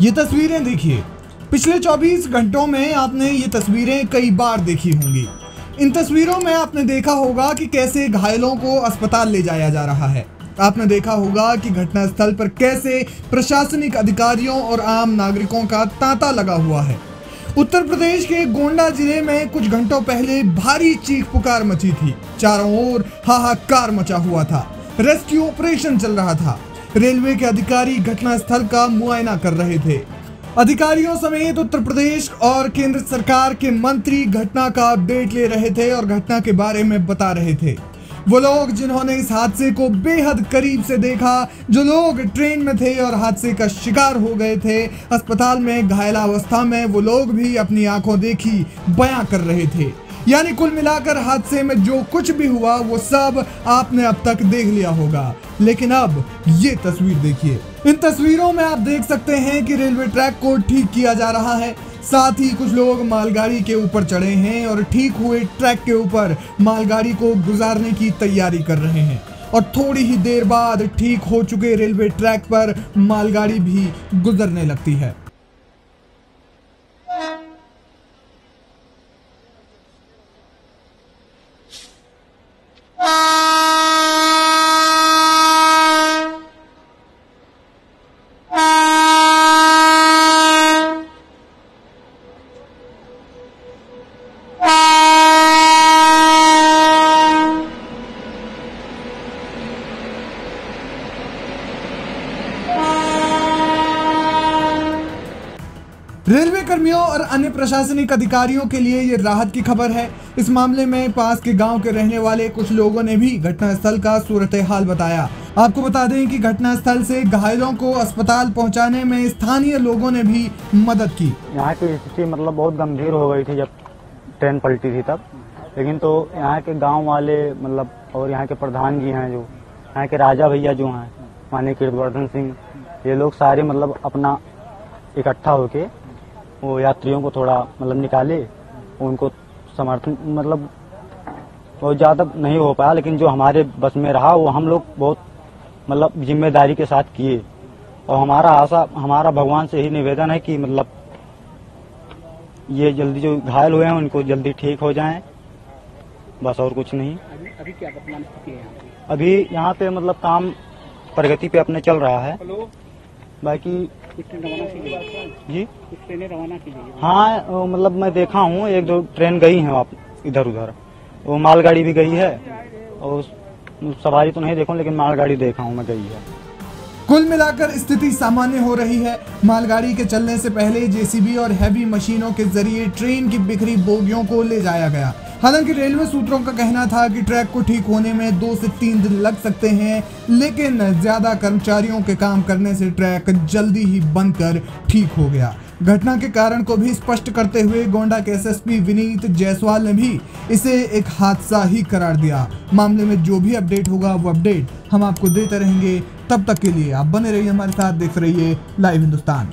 ये तस्वीरें देखिए। पिछले 24 घंटों में आपने ये तस्वीरें कई बार देखी होंगी। इन तस्वीरों में आपने देखा होगा कि कैसे घायलों को अस्पताल ले जाया जा रहा है। आपने देखा होगा कि घटनास्थल पर कैसे प्रशासनिक अधिकारियों और आम नागरिकों का तांता लगा हुआ है। उत्तर प्रदेश के गोंडा ज़िले में कुछ घंटों पहले भारी चीख पुकार मची थी। चारों ओर हाहाकार मचा हुआ था। रेस्क्यू ऑपरेशन चल रहा था। रेलवे के अधिकारी घटनास्थल का मुआयना कर रहे थे। अधिकारियों समेत उत्तर प्रदेश और केंद्र सरकार के मंत्री घटना का अपडेट ले रहे थे और घटना के बारे में बता रहे थे। वो लोग जिन्होंने इस हादसे को बेहद करीब से देखा, जो लोग ट्रेन में थे और हादसे का शिकार हो गए थे, अस्पताल में घायला अवस्था में वो लोग भी अपनी आँखों देखी, बयां कर रहे थे। यानी कुल मिलाकर हादसे में जो कुछ भी हुआ, वो सब आपने अब तक देख लिया होगा। लेकिन अब ये तस्वीर देखिए। इन तस्वीरों में आप देख सकते हैं कि रेलवे ट्रैक को ठीक किया जा रहा है। साथ ही कुछ लोग मालगाड़ी के ऊपर चढ़े हैं और ठीक हुए ट्रैक के ऊपर मालगाड़ी को गुजारने की तैयारी कर रहे हैं। और थोड़ी ही देर बाद ठीक हो चुके रेलवे ट्रैक पर मालगाड़ी भी गुजरने लगती है। रेलवे कर्मियों और अन्य प्रशासनिक अधिकारियों के लिए ये राहत की खबर है। इस मामले में पास के गाँव के रहने वाले कुछ लोगों ने भी घटनास्थल का सूरत हाल बताया। आपको बता दें कि घटनास्थल से घायलों को अस्पताल पहुँचाने में स्थानीय लोगों ने भी मदद की। यहाँ की स्थिति मतलब बहुत गंभीर हो गई थी जब ट्रेन पलटी थी तब। लेकिन तो यहाँ के गाँव वाले मतलब और यहाँ के प्रधान जी हैं जो, यहाँ के राजा भैया जो हैं माने कीर्तिवर्धन सिंह, ये लोग सारे मतलब अपना इकट्ठा होके वो यात्रियों को थोड़ा मतलब निकाले उनको समर्थन मतलब बहुत ज़्यादा नहीं हो पाया लेकिन जो हमारे बस में रहा वो हम लोग बहुत मतलब ज़िम्मेदारी के साथ किए। और हमारा आशा हमारा भगवान से ही निवेदन है कि मतलब ये जल्दी जो घायल हुए हैं उनको जल्दी ठीक हो जाएँ। बस और कुछ नहीं। अभी अभी क्या वर्तमान स्थिति है अभी यहाँ पे मतलब काम प्रगति पे अपने चल रहा है। बाकी रवाना की जी? ट्रेनें रवाना की गई हाँ? मतलब मैं देखा हूँ एक दो ट्रेन गई है इधर उधर वो मालगाड़ी भी गई है और सवारी तो नहीं देखा लेकिन मालगाड़ी देखा हूँ मैं गई है। कुल मिलाकर स्थिति सामान्य हो रही है। मालगाड़ी के चलने से पहले जेसीबी और हैवी मशीनों के ज़रिए ट्रेन की बिखरी बोगियों को ले जाया गया। हालाँकि रेलवे सूत्रों का कहना था कि ट्रैक को ठीक होने में दो से तीन दिन लग सकते हैं, लेकिन ज़्यादा कर्मचारियों के काम करने से ट्रैक जल्दी ही बनकर ठीक हो गया। घटना के कारण को भी स्पष्ट करते हुए गोंडा के एसएसपी विनीत जायसवाल ने भी इसे एक हादसा ही करार दिया। मामले में जो भी अपडेट होगा वो अपडेट हम आपको देते रहेंगे। तब तक के लिए आप बने रहिए, हमारे साथ देख रहिए लाइव हिंदुस्तान।